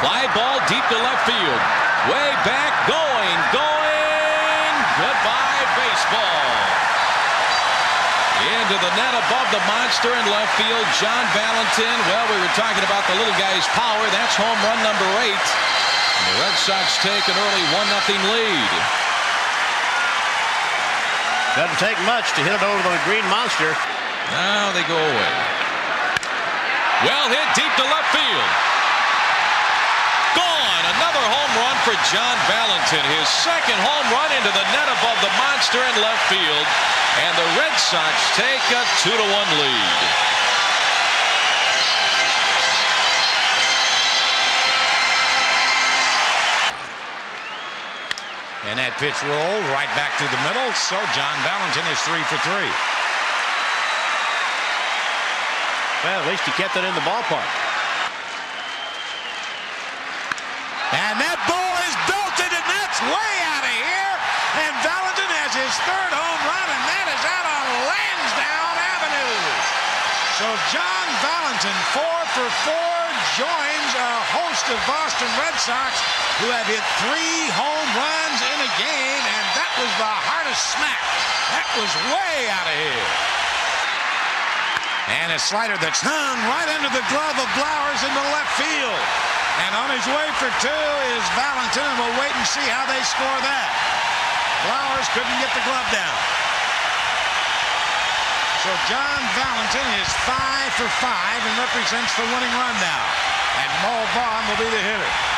Fly ball deep to left field. Way back, going, going. Goodbye, baseball. Into the net above the monster in left field, John Valentin. Well, we were talking about the little guy's power. That's home run number eight. And the Red Sox take an early 1-0 lead. Doesn't take much to hit it over the green monster. Now they go away. Well hit deep to left field. For John Valentin. His second home run into the net above the monster in left field. And the Red Sox take a 2 to 1 lead. And that pitch rolled right back to the middle. So John Valentin is three for three. Well, at least he kept it in the ballpark. And that ball is belted, and that's way out of here. And Valentin has his third home run, and that is out on Lansdowne Avenue. So John Valentin, four for four, joins a host of Boston Red Sox who have hit three home runs in a game, and that was the hardest smack. That was way out of here. And a slider that's hung right into the glove of Blowers into left field. And on his way for two is Valentin, and we'll wait and see how they score that. Blowers couldn't get the glove down. So John Valentin is five for five and represents the winning run now. And Mo Vaughn will be the hitter.